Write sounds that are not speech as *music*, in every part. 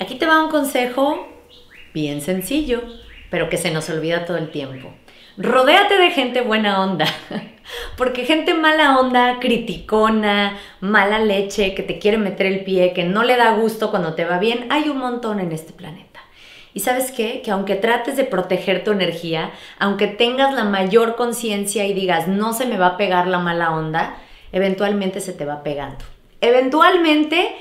Aquí te va un consejo bien sencillo, pero que se nos olvida todo el tiempo. Rodéate de gente buena onda, *laughs* porque gente mala onda, criticona, mala leche, que te quiere meter el pie, que no le da gusto cuando te va bien, hay un montón en este planeta. Y sabes qué? Que aunque trates de proteger tu energía, aunque tengas la mayor conciencia y digas, no se me va a pegar la mala onda, eventualmente se te va pegando. Eventualmente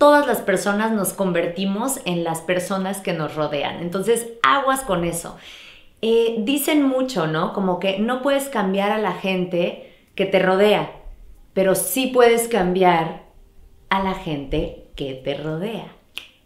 todas las personas nos convertimos en las personas que nos rodean. Entonces, aguas con eso. Eh, dicen mucho, ¿no? Como que no puedes cambiar a la gente que te rodea, pero sí puedes cambiar a la gente que te rodea.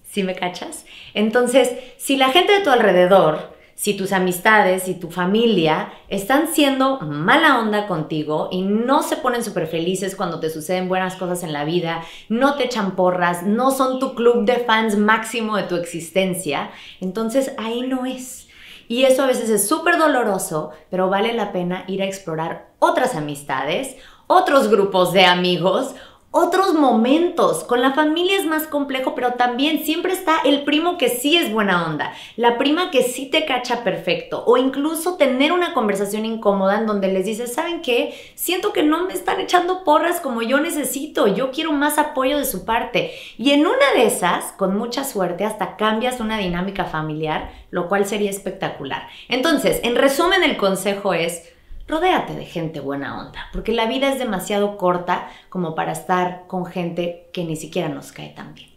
¿Sí me cachas? Entonces, si la gente de tu alrededor si tus amistades y tu familia están siendo mala onda contigo y no se ponen súper felices cuando te suceden buenas cosas en la vida, no te echan porras, no son tu club de fans máximo de tu existencia, entonces ahí no es. Y eso a veces es súper doloroso, pero vale la pena ir a explorar otras amistades, otros grupos de amigos, otros momentos. Con la familia es más complejo, pero también siempre está el primo que sí es buena onda, la prima que sí te cacha perfecto, o incluso tener una conversación incómoda en donde les dices, ¿saben qué? Siento que no me están echando porras como yo necesito, yo quiero más apoyo de su parte. Y en una de esas, con mucha suerte, hasta cambias una dinámica familiar, lo cual sería espectacular. Entonces, en resumen, el consejo es, rodéate de gente buena onda, porque la vida es demasiado corta como para estar con gente que ni siquiera nos cae tan bien.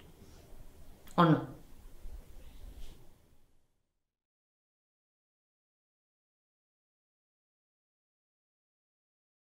¿O no?